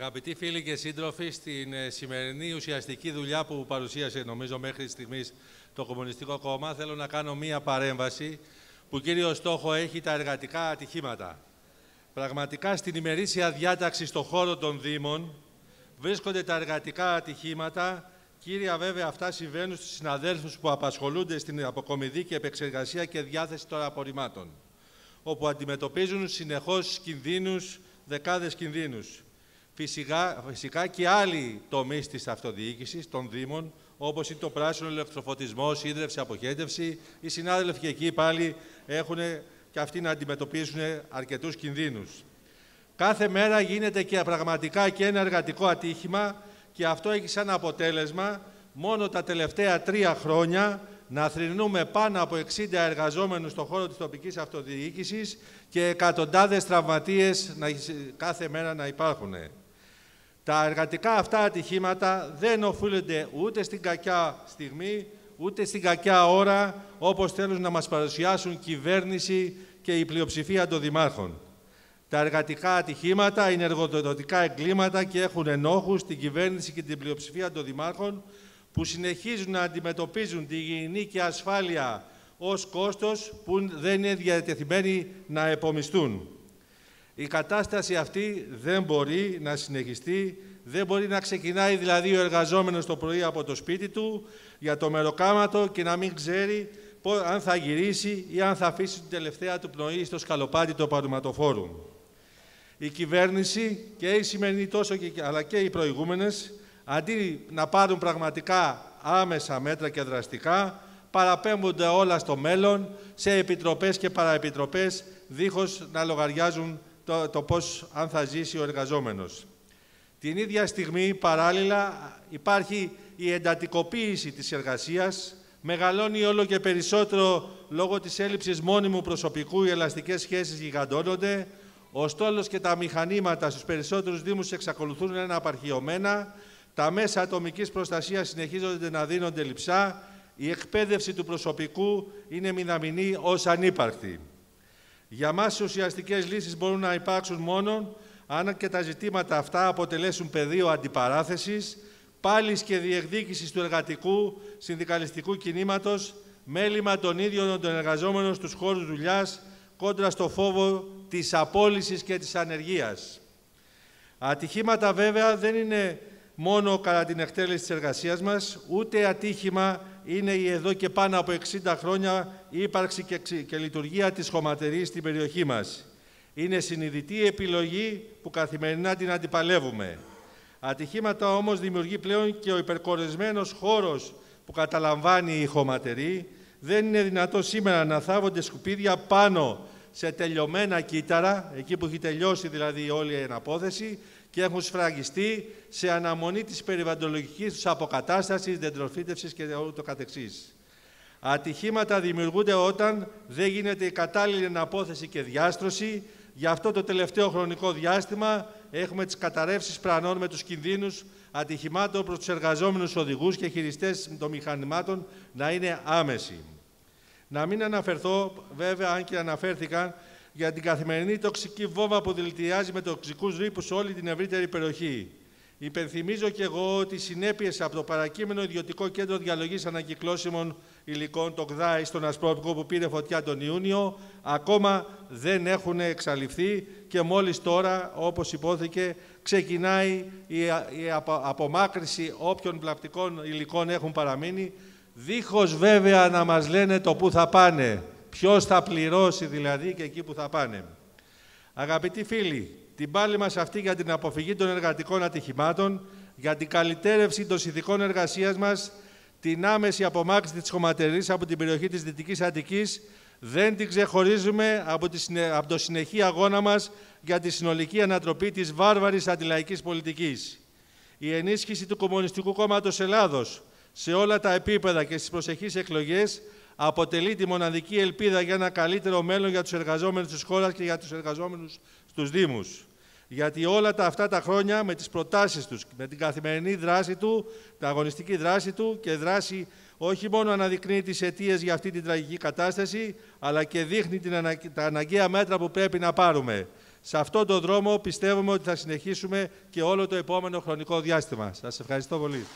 Αγαπητοί φίλοι και σύντροφοι, στην ε, σημερινή ουσιαστική δουλειά που παρουσίασε νομίζω μέχρι στιγμής το Κομμουνιστικό Κόμμα, θέλω να κάνω μία παρέμβαση που κύριος στόχο έχει τα εργατικά ατυχήματα. Πραγματικά στην ημερήσια διάταξη στον χώρο των Δήμων βρίσκονται τα εργατικά ατυχήματα. Κύρια βέβαια αυτά συμβαίνουν στους συναδέλφους που απασχολούνται στην αποκομιδή επεξεργασία και διάθεση των απορριμμάτων, όπου αντιμετωπίζουν συνεχώς κινδύνους, δεκάδες κινδύνους. Φυσικά, φυσικά και άλλοι τομείς της αυτοδιοίκησης, των Δήμων, όπως είναι το πράσινο ηλεκτροφωτισμό, ίδρυυση, αποχέτευση. Οι συνάδελφοι και εκεί πάλι έχουν και αυτοί να αντιμετωπίσουν αρκετούς κινδύνους. Κάθε μέρα γίνεται και πραγματικά και ένα εργατικό ατύχημα και αυτό έχει σαν αποτέλεσμα μόνο τα τελευταία τρία χρόνια να θρυνούμε πάνω από 60 εργαζόμενους στον χώρο της τοπικής αυτοδιοίκησης και εκατοντάδες τραυματίες κάθε μέρα να υπάρχουν. Τα εργατικά αυτά ατυχήματα δεν οφείλονται ούτε στην κακιά στιγμή, ούτε στην κακιά ώρα, όπως θέλουν να μας παρουσιάσουν κυβέρνηση και η πλειοψηφία των δημάρχων. Τα εργατικά ατυχήματα είναι εργοδοτικά εγκλήματα και έχουν ενόχους την κυβέρνηση και την πλειοψηφία των δημάρχων που συνεχίζουν να αντιμετωπίζουν τη υγιεινή και ασφάλεια ως κόστος που δεν είναι διατεθειμένοι να επομιστούν. Η κατάσταση αυτή δεν μπορεί να συνεχιστεί, δεν μπορεί να ξεκινάει δηλαδή ο εργαζόμενος το πρωί από το σπίτι του για το μεροκάματο και να μην ξέρει αν θα γυρίσει ή αν θα αφήσει την τελευταία του πνοή στο σκαλοπάτι του παρουματοφόρου. Η κυβέρνηση και η σημερινή τόσο και, αλλά και οι προηγούμενες, αντί να πάρουν πραγματικά άμεσα μέτρα και δραστικά, παραπέμπονται όλα στο μέλλον, σε επιτροπές και παραεπιτροπές, δίχως να λογαριάζουν το, το πώς, αν θα ζήσει ο εργαζόμενος. Την ίδια στιγμή, παράλληλα, υπάρχει η εντατικοποίηση της εργασίας, μεγαλώνει όλο και περισσότερο λόγω της έλλειψης μόνιμου προσωπικού, οι ελαστικές σχέσεις γιγαντώνονται, ο στόλος και τα μηχανήματα στους περισσότερους δήμους εξακολουθούν να είναι απαρχιωμένα, τα μέσα ατομικής προστασίας συνεχίζονται να δίνονται λειψά, η εκπαίδευση του προσωπικού είναι μηδαμινή ως ανύπαρκτη. Για μας οι ουσιαστικές λύσεις μπορούν να υπάρξουν μόνο αν και τα ζητήματα αυτά αποτελέσουν πεδίο αντιπαράθεσης, πάλι και διεκδίκησης του εργατικού συνδικαλιστικού κινήματος, μέλημα των ίδιων των εργαζόμενων στους χώρους δουλειάς, κόντρα στο φόβο της απόλυσης και της ανεργίας. Ατυχήματα βέβαια δεν είναι μόνο κατά την εκτέλεση της εργασίας μας, ούτε ατύχημα είναι η εδώ και πάνω από 60 χρόνια ύπαρξη και, και λειτουργία της χωματερής στην περιοχή μας. Είναι συνειδητή επιλογή που καθημερινά την αντιπαλεύουμε. Ατυχήματα όμως δημιουργεί πλέον και ο υπερκορεσμένος χώρος που καταλαμβάνει η χωματερή. Δεν είναι δυνατό σήμερα να θάβονται σκουπίδια πάνω σε τελειωμένα κύτταρα, εκεί που έχει τελειώσει δηλαδή όλη η εναπόθεση, και έχουν σφραγιστεί σε αναμονή της περιβαλλοντολογικής τους αποκατάστασης, δεντροφύτευσης και ούτω καθεξής. Ατυχήματα δημιουργούνται όταν δεν γίνεται η κατάλληλη αναπόθεση και διάστρωση. Γι' αυτό το τελευταίο χρονικό διάστημα έχουμε τις καταρρεύσεις πρανών με τους κινδύνους ατυχημάτων προς τους εργαζόμενους οδηγούς και χειριστές των μηχανημάτων να είναι άμεση. Να μην αναφερθώ, βέβαια, αν και αναφέρθηκαν, για την καθημερινή τοξική βόμβα που δηλητηριάζει με τοξικούς ρήπους όλη την ευρύτερη περιοχή. Υπενθυμίζω και εγώ ότι οι συνέπειες από το παρακείμενο ιδιωτικό κέντρο διαλογής ανακυκλώσιμων υλικών, το ΚΔΑΙ στον Ασπρόπικο που πήρε φωτιά τον Ιούνιο, ακόμα δεν έχουν εξαλειφθεί και μόλις τώρα, όπως υπόθηκε, ξεκινάει η απομάκρυση όποιων βλαπτικών υλικών έχουν παραμείνει, δίχως βέβαια να μας λένε το πού θα πάνε. Ποιος θα πληρώσει δηλαδή και εκεί που θα πάνε. Αγαπητοί φίλοι, την πάλη μας αυτή για την αποφυγή των εργατικών ατυχημάτων, για την καλυτέρευση των συνθηκών εργασίας μας, την άμεση απομάκρυνση της χωματερής από την περιοχή της Δυτικής Αττικής, δεν την ξεχωρίζουμε από, από το συνεχή αγώνα μας για τη συνολική ανατροπή της βάρβαρης αντιλαϊκής πολιτικής. Η ενίσχυση του Κομμουνιστικού Κόμματος Ελλάδος σε όλα τα επίπεδα και στις προσεχείς εκλογές αποτελεί τη μοναδική ελπίδα για ένα καλύτερο μέλλον για τους εργαζόμενους της χώρας και για τους εργαζόμενους στους Δήμους. Γιατί όλα τα αυτά τα χρόνια με τις προτάσεις τους, με την καθημερινή δράση του, την αγωνιστική δράση του και δράση όχι μόνο αναδεικνύει τις αιτίες για αυτή την τραγική κατάσταση, αλλά και δείχνει την τα αναγκαία μέτρα που πρέπει να πάρουμε. Σε αυτόν τον δρόμο πιστεύουμε ότι θα συνεχίσουμε και όλο το επόμενο χρονικό διάστημα. Σας ευχαριστώ πολύ.